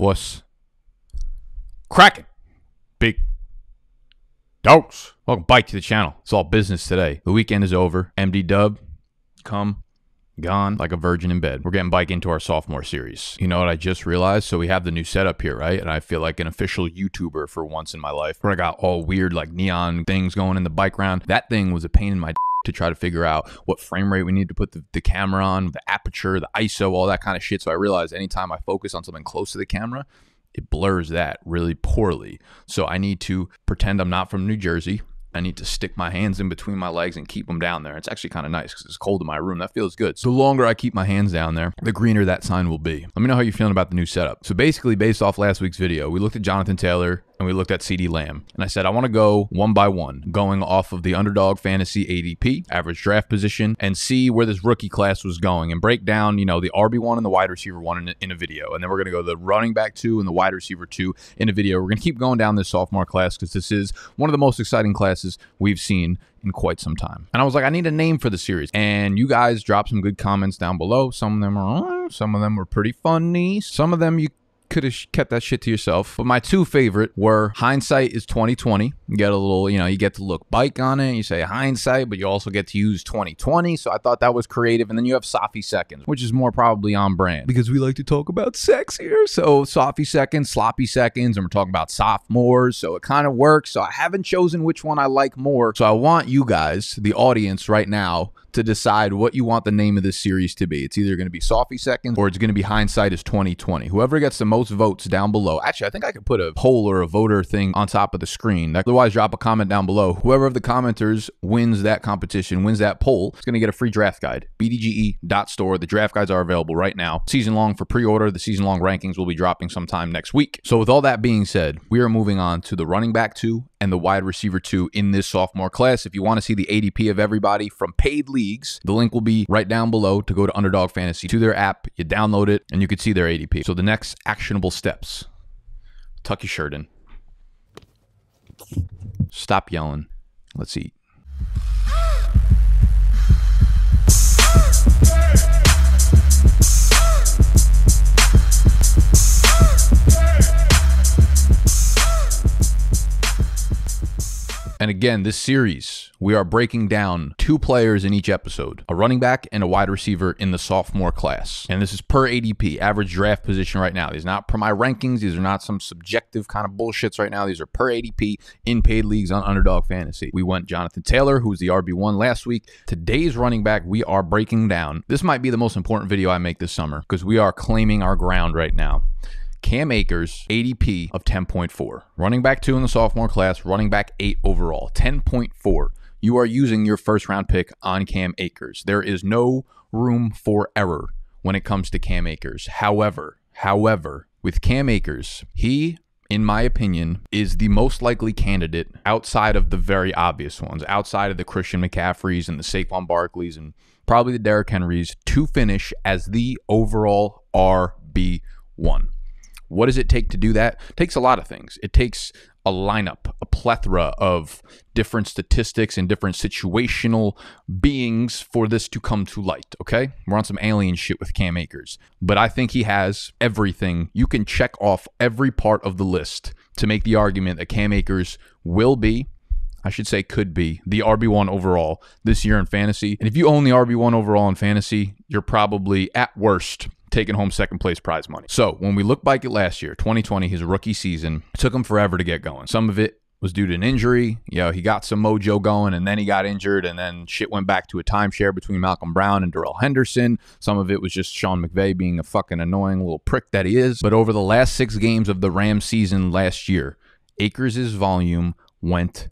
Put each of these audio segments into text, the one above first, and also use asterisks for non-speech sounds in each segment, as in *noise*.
What's cracking? Big dogs. Welcome back to the channel. It's all business today. The weekend is over. MD Dub, come, gone like a virgin in bed. We're getting bike into our sophomore series. You know what I just realized? So we have the new setup here, right? And I feel like an official YouTuber for once in my life where I got all weird like neon things going in the bike round. That thing was a pain in my to try to figure out what frame rate we need to put the, the camera on, the aperture, the ISO, all that kind of shit. So I realized anytime I focus on something close to the camera, it blurs that really poorly. So I need to pretend I'm not from New Jersey. I need to stick my hands in between my legs and keep them down there. It's actually kind of nice because it's cold in my room. That feels good. So the longer I keep my hands down there, the greener that sign will be. Let me know how you're feeling about the new setup. So basically, based off last week's video, we looked at Jonathan Taylor and we looked at CeeDee Lamb. And I said, I want to go one by one, going off of the underdog fantasy ADP, average draft position, and see where this rookie class was going and break down, you know, the RB1 and the wide receiver one in a, in a video. And then we're going to go the running back two and the wide receiver two in a video. We're going to keep going down this sophomore class because this is one of the most exciting classes we've seen in quite some time. And I was like, I need a name for the series. And you guys dropped some good comments down below. Some of them are, uh, some of them were pretty funny. Some of them you could have kept that shit to yourself. But my two favorite were hindsight is 2020. You get a little, you know, you get to look bike on it. You say hindsight, but you also get to use 2020. So I thought that was creative. And then you have Sophie seconds, which is more probably on brand because we like to talk about sex here. So Sophie seconds, sloppy seconds, and we're talking about sophomores. So it kind of works. So I haven't chosen which one I like more. So I want you guys, the audience right now, to decide what you want the name of this series to be. It's either going to be Sophie Seconds or it's going to be Hindsight is 2020. Whoever gets the most votes down below. Actually, I think I could put a poll or a voter thing on top of the screen. Otherwise, drop a comment down below. Whoever of the commenters wins that competition, wins that poll, is going to get a free draft guide. BDGE.store. The draft guides are available right now. Season long for pre order. The season long rankings will be dropping sometime next week. So, with all that being said, we are moving on to the running back two and the wide receiver two in this sophomore class. If you want to see the ADP of everybody from paid leagues, the link will be right down below to go to Underdog Fantasy to their app. You download it and you can see their ADP. So the next actionable steps tuck your shirt in, stop yelling, let's eat. *gasps* And again, this series, we are breaking down two players in each episode a running back and a wide receiver in the sophomore class. And this is per ADP, average draft position right now. These are not per my rankings. These are not some subjective kind of bullshits right now. These are per ADP in paid leagues on Underdog Fantasy. We went Jonathan Taylor, who was the RB1 last week. Today's running back, we are breaking down. This might be the most important video I make this summer because we are claiming our ground right now. Cam Akers, ADP of 10.4. Running back two in the sophomore class, running back eight overall, 10.4. You are using your first round pick on Cam Akers. There is no room for error when it comes to Cam Akers. However, however, with Cam Akers, he in my opinion, is the most likely candidate outside of the very obvious ones, outside of the Christian McCaffreys and the Saquon Barkleys and probably the Derrick Henrys, to finish as the overall RB1. What does it take to do that? It takes a lot of things. It takes a lineup, a plethora of different statistics and different situational beings for this to come to light. Okay. We're on some alien shit with Cam Akers, but I think he has everything. You can check off every part of the list to make the argument that Cam Akers will be. I should say could be the RB1 overall this year in fantasy. And if you own the RB1 overall in fantasy, you're probably at worst taking home second place prize money. So when we look back at last year, 2020, his rookie season, it took him forever to get going. Some of it was due to an injury. You know, he got some mojo going and then he got injured and then shit went back to a timeshare between Malcolm Brown and Darrell Henderson. Some of it was just Sean McVay being a fucking annoying little prick that he is. But over the last six games of the Rams season last year, Akers' volume went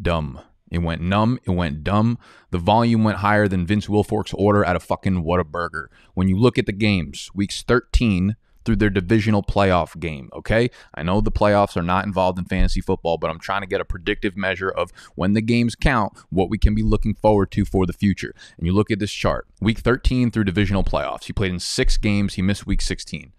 dumb. It went numb. It went dumb. The volume went higher than Vince Wilfork's order at a fucking Whataburger. When you look at the games, weeks 13 through their divisional playoff game, okay? I know the playoffs are not involved in fantasy football, but I'm trying to get a predictive measure of when the games count, what we can be looking forward to for the future. And you look at this chart week 13 through divisional playoffs. He played in six games, he missed week 16.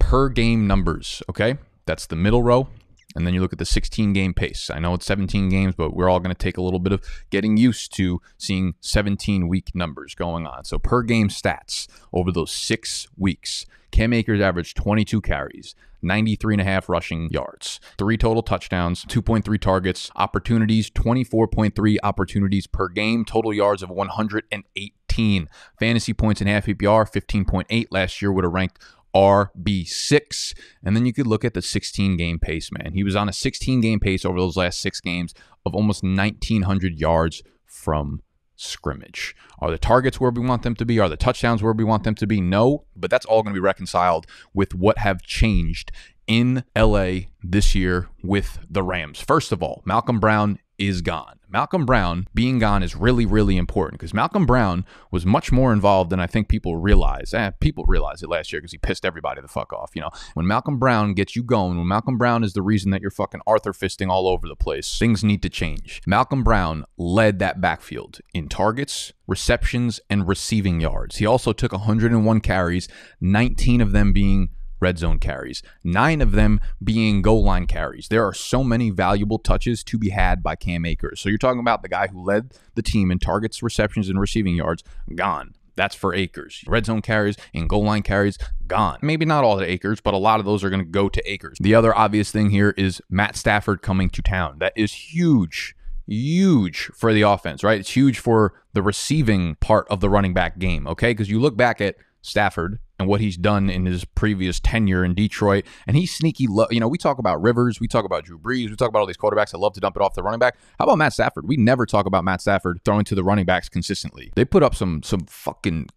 Per game numbers, okay? That's the middle row And then you look at the 16 game pace. I know it's 17 games, but we're all going to take a little bit of getting used to seeing 17 week numbers going on. So per game stats over those six weeks, Cam Akers averaged 22 carries, 93 and a half rushing yards, three total touchdowns, 2.3 targets, opportunities, 24.3 opportunities per game, total yards of 118, fantasy points in half PPR, 15.8. Last year would have ranked RB6. And then you could look at the 16 game pace, man. He was on a 16 game pace over those last six games of almost 1,900 yards from scrimmage. Are the targets where we want them to be? Are the touchdowns where we want them to be? No, but that's all going to be reconciled with what have changed in LA this year with the Rams. First of all, Malcolm Brown is gone. Malcolm Brown being gone is really, really important because Malcolm Brown was much more involved than I think people realize. Eh, people realized it last year because he pissed everybody the fuck off. You know, when Malcolm Brown gets you going, when Malcolm Brown is the reason that you're fucking Arthur fisting all over the place, things need to change. Malcolm Brown led that backfield in targets, receptions, and receiving yards. He also took 101 carries, 19 of them being red zone carries, nine of them being goal line carries. There are so many valuable touches to be had by Cam Akers. So you're talking about the guy who led the team in targets, receptions, and receiving yards, gone. That's for Akers. Red zone carries and goal line carries, gone. Maybe not all the Akers, but a lot of those are going to go to Akers. The other obvious thing here is Matt Stafford coming to town. That is huge huge for the offense, right? It's huge for the receiving part of the running back game, okay? Because you look back at Stafford and what he's done in his previous tenure in Detroit. And he's sneaky. Lo- you know, we talk about Rivers, we talk about Drew Brees, we talk about all these quarterbacks that love to dump it off the running back. How about Matt Stafford? We never talk about Matt Stafford throwing to the running backs consistently. They put up some some fucking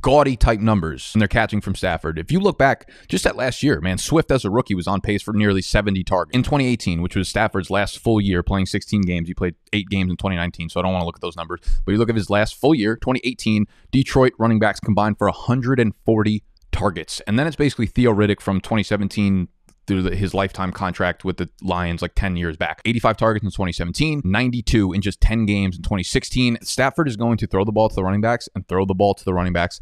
gaudy type numbers and they're catching from Stafford. If you look back just at last year, man, Swift as a rookie was on pace for nearly 70 targets. In 2018, which was Stafford's last full year playing 16 games, he played eight games in 2019, so I don't want to look at those numbers. But you look at his last full year, 2018, Detroit running backs combined for 140 targets. And then it's basically Theo Riddick from 2017 through the, his lifetime contract with the Lions like 10 years back. 85 targets in 2017, 92 in just 10 games in 2016. Stafford is going to throw the ball to the running backs and throw the ball to the running backs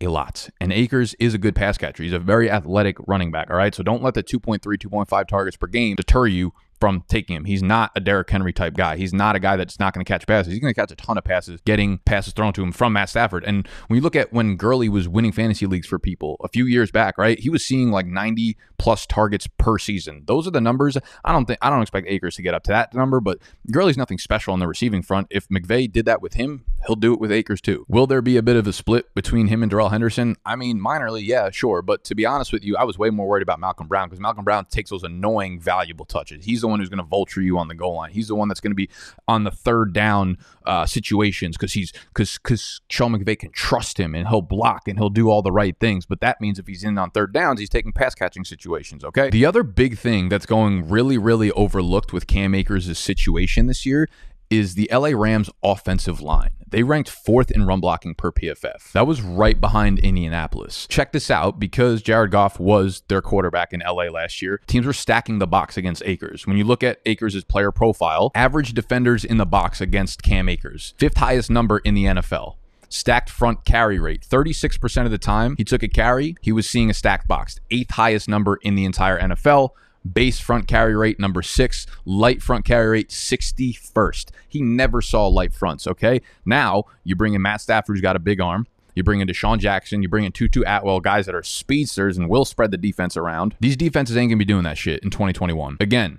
a lot. And Akers is a good pass catcher. He's a very athletic running back. All right. So don't let the 2.3, 2.5 targets per game deter you from taking him. He's not a Derrick Henry type guy. He's not a guy that's not going to catch passes. He's going to catch a ton of passes, getting passes thrown to him from Matt Stafford. And when you look at when Gurley was winning fantasy leagues for people a few years back, right? He was seeing like 90 plus targets per season. Those are the numbers. I don't think I don't expect Akers to get up to that number, but Gurley's nothing special on the receiving front. If McVay did that with him, he'll do it with Akers too. Will there be a bit of a split between him and Darrell Henderson? I mean, minorly, yeah, sure. But to be honest with you, I was way more worried about Malcolm Brown because Malcolm Brown takes those annoying, valuable touches. He's the one who's going to vulture you on the goal line. He's the one that's going to be on the third down uh, situations because he's because because Sean McVay can trust him and he'll block and he'll do all the right things. But that means if he's in on third downs, he's taking pass catching situations. Okay. The other big thing that's going really really overlooked with Cam Akers' situation this year is the LA Rams offensive line. They ranked fourth in run blocking per PFF. That was right behind Indianapolis. Check this out because Jared Goff was their quarterback in LA last year. Teams were stacking the box against Akers. When you look at Akers' player profile, average defenders in the box against Cam Akers, fifth highest number in the NFL stacked front carry rate. 36% of the time he took a carry, he was seeing a stacked box. Eighth highest number in the entire NFL base front carry rate number six, light front carry rate 61st. He never saw light fronts, okay? Now you bring in Matt Stafford, who's got a big arm. You bring in DeSean Jackson. You bring in Tutu Atwell, guys that are speedsters and will spread the defense around. These defenses ain't going to be doing that shit in 2021. Again,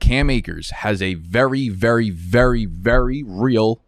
Cam Akers has a very, very, very, very real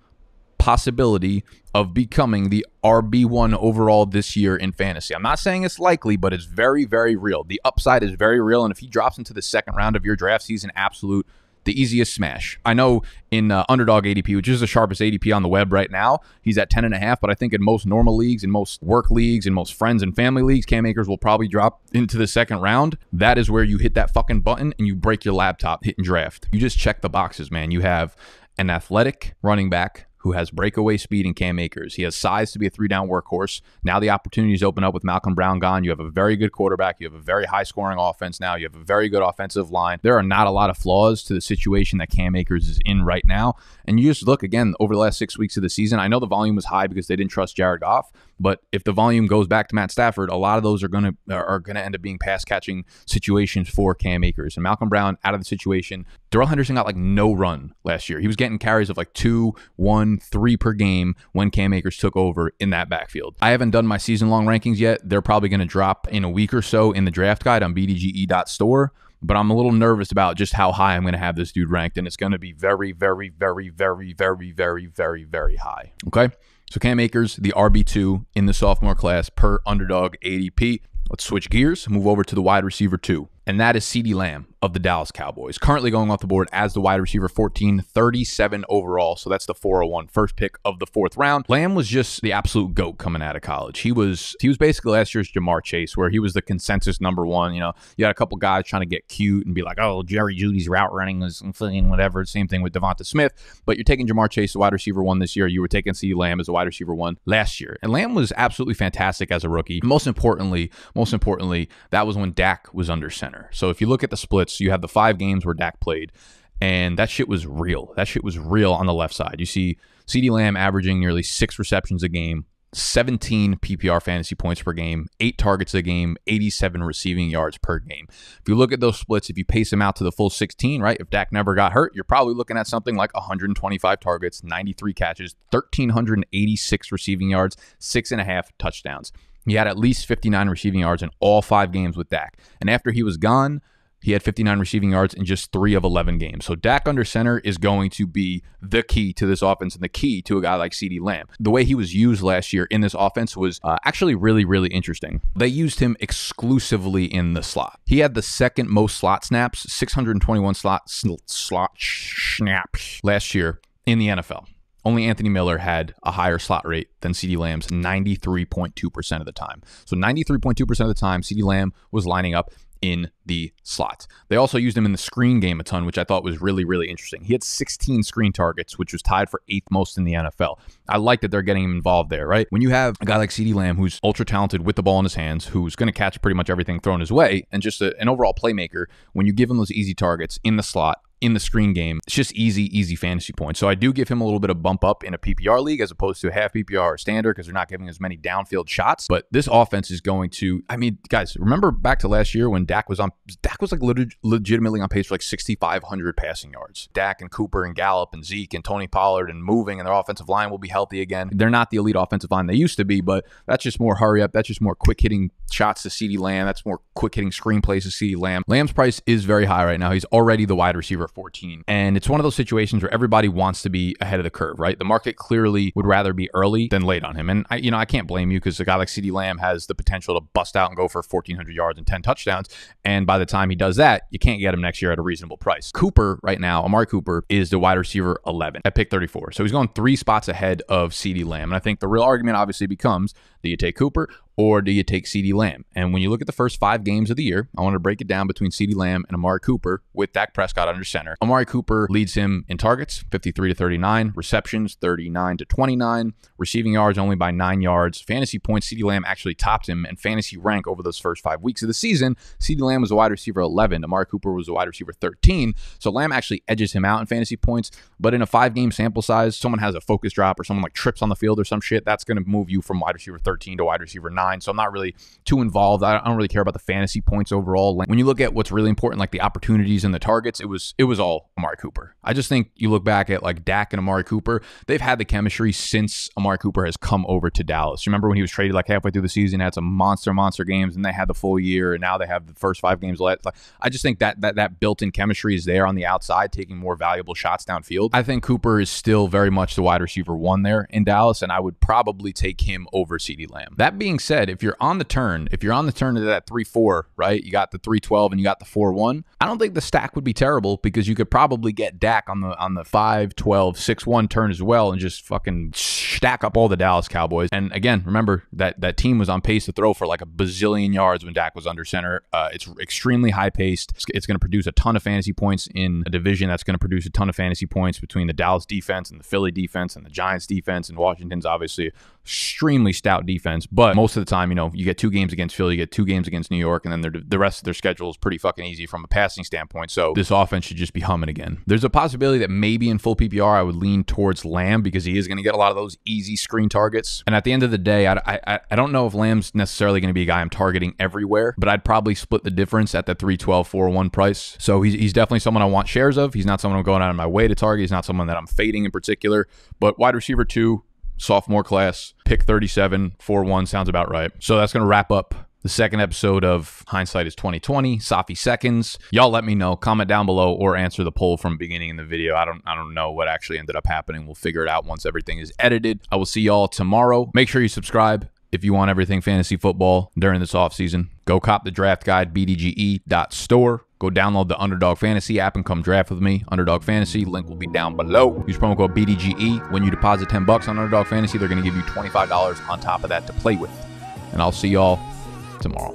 possibility of becoming the RB1 overall this year in fantasy. I'm not saying it's likely, but it's very, very real. The upside is very real. And if he drops into the second round of your draft, he's an absolute the easiest smash. I know in uh, underdog ADP, which is the sharpest ADP on the web right now, he's at 10 and a half, but I think in most normal leagues, in most work leagues, in most friends and family leagues, Cam Akers will probably drop into the second round. That is where you hit that fucking button and you break your laptop hitting draft. You just check the boxes, man. You have an athletic running back who has breakaway speed in Cam Akers. He has size to be a three down workhorse. Now the opportunities open up with Malcolm Brown gone. You have a very good quarterback. You have a very high scoring offense now. You have a very good offensive line. There are not a lot of flaws to the situation that Cam Akers is in right now. And you just look again over the last six weeks of the season. I know the volume was high because they didn't trust Jared Goff, but if the volume goes back to Matt Stafford, a lot of those are gonna are gonna end up being pass catching situations for Cam Akers and Malcolm Brown out of the situation. Darrell Henderson got like no run last year. He was getting carries of like two, one, three per game when Cam Akers took over in that backfield. I haven't done my season long rankings yet. They're probably going to drop in a week or so in the draft guide on bdge.store but I'm a little nervous about just how high I'm going to have this dude ranked, and it's going to be very, very, very, very, very, very, very, very high. Okay. So Cam Akers, the RB2 in the sophomore class per underdog ADP. Let's switch gears, move over to the wide receiver two and that is CeeDee Lamb of the Dallas Cowboys. Currently going off the board as the wide receiver 14, 37 overall. So that's the 401 first pick of the fourth round. Lamb was just the absolute goat coming out of college. He was he was basically last year's Ja'Marr Chase, where he was the consensus number one. You know, you had a couple guys trying to get cute and be like, oh, Jerry Jeudy's route running is fucking whatever. Same thing with Devonta Smith. But you're taking Ja'Marr Chase, the wide receiver one this year. You were taking CeeDee Lamb as a wide receiver one last year. And Lamb was absolutely fantastic as a rookie. Most importantly, most importantly, that was when Dak was under center So if you look at the splits, you have the five games where Dak played, and that shit was real. That shit was real on the left side. You see CeeDee Lamb averaging nearly six receptions a game, 17 PPR fantasy points per game, eight targets a game, 87 receiving yards per game. If you look at those splits, if you pace them out to the full 16, right? If Dak never got hurt, you're probably looking at something like 125 targets, 93 catches, 1,386 receiving yards, six and a half touchdowns. He had at least 59 receiving yards in all five games with Dak. And after he was gone, he had 59 receiving yards in just three of 11 games. So Dak under center is going to be the key to this offense and the key to a guy like CeeDee Lamb. The way he was used last year in this offense was uh, actually really, really interesting. They used him exclusively in the slot. He had the second most slot snaps, 621 slot slot snaps last year in the NFL. Only Anthony Miller had a higher slot rate than CeeDee Lamb's 93.2% of the time. So 93.2% of the time, CeeDee Lamb was lining up in the slot. They also used him in the screen game a ton, which I thought was really, really interesting. He had 16 screen targets, which was tied for eighth most in the NFL. I like that they're getting him involved there, right? When you have a guy like CeeDee Lamb, who's ultra talented with the ball in his hands, who's going to catch pretty much everything thrown his way, and just a, an overall playmaker, when you give him those easy targets in the slot, in the screen game. It's just easy, easy fantasy points. So I do give him a little bit of bump up in a PPR league as opposed to a half PPR or standard because they're not giving as many downfield shots. But this offense is going to, I mean, guys, remember back to last year when Dak was on, Dak was like leg- legitimately on pace for like 6,500 passing yards. Dak and Cooper and Gallup and Zeke and Tony Pollard and moving and their offensive line will be healthy again. They're not the elite offensive line they used to be, but that's just more hurry up. That's just more quick hitting shots to CeeDee Lamb. That's more quick hitting screenplays to CeeDee Lamb. Lamb's price is very high right now. He's already the wide receiver 14. And and it's one of those situations where everybody wants to be ahead of the curve, right? The market clearly would rather be early than late on him. And I, you know, I can't blame you because a guy like CeeDee Lamb has the potential to bust out and go for 1,400 yards and 10 touchdowns. And by the time he does that, you can't get him next year at a reasonable price. Cooper right now, Amari Cooper is the wide receiver 11 at pick 34. So he's going three spots ahead of CeeDee Lamb. And I think the real argument obviously becomes do you take Cooper or do you take CeeDee Lamb? And when you look at the first five games of the year, I want to break it down between CeeDee Lamb and Amari Cooper with Dak Prescott under center. Amari Cooper leads him in targets, 53 to 39, receptions, 39 to 29, receiving yards only by nine yards. Fantasy points, CeeDee Lamb actually topped him, and fantasy rank over those first five weeks of the season, CeeDee Lamb was a wide receiver 11, Amari Cooper was a wide receiver 13. So Lamb actually edges him out in fantasy points, but in a five game sample size, someone has a focus drop or someone like trips on the field or some shit, that's going to move you from wide receiver 13 to wide receiver 9 nine, so I'm not really too involved. I don't really care about the fantasy points overall. When you look at what's really important, like the opportunities and the targets, it was it was all Amari Cooper. I just think you look back at like Dak and Amari Cooper, they've had the chemistry since Amari Cooper has come over to Dallas. Remember when he was traded like halfway through the season, had some monster monster games, and they had the full year, and now they have the first five games left. Like, I just think that that that built-in chemistry is there on the outside, taking more valuable shots downfield. I think Cooper is still very much the wide receiver one there in Dallas, and I would probably take him over CeeDee Lamb. That being said, if you're on the turn, if you're on the turn to that 3 4, right, you got the 3 12 and you got the 4 1, I don't think the stack would be terrible because you could probably get Dak on the on the 5 12 6 1 turn as well and just fucking stack up all the Dallas Cowboys. And again, remember that that team was on pace to throw for like a bazillion yards when Dak was under center. Uh, it's extremely high paced. It's, it's going to produce a ton of fantasy points in a division that's going to produce a ton of fantasy points between the Dallas defense and the Philly defense and the Giants defense and Washington's obviously extremely stout defense. But most of the time, you know, you get two games against Philly, you get two games against New York, and then the rest of their schedule is pretty fucking easy from a passing standpoint. So this offense should just be humming again. There's a possibility that maybe in full PPR I would lean towards Lamb because he is going to get a lot of those easy screen targets. And at the end of the day, I, I, I don't know if Lamb's necessarily going to be a guy I'm targeting everywhere, but I'd probably split the difference at the 312 401 price. So he's, he's definitely someone I want shares of. He's not someone I'm going out of my way to target. He's not someone that I'm fading in particular. But wide receiver two, sophomore class, pick 37, 4 1 sounds about right. So that's going to wrap up the second episode of Hindsight is 2020, Safi Seconds. Y'all let me know. Comment down below or answer the poll from beginning in the video. I don't I don't know what actually ended up happening. We'll figure it out once everything is edited. I will see y'all tomorrow. Make sure you subscribe if you want everything fantasy football during this off season. Go cop the draft guide, bdge.store. Go download the Underdog Fantasy app and come draft with me. Underdog Fantasy, link will be down below. Use promo code BDGE. When you deposit 10 bucks on Underdog Fantasy, they're going to give you $25 on top of that to play with. And I'll see y'all tomorrow.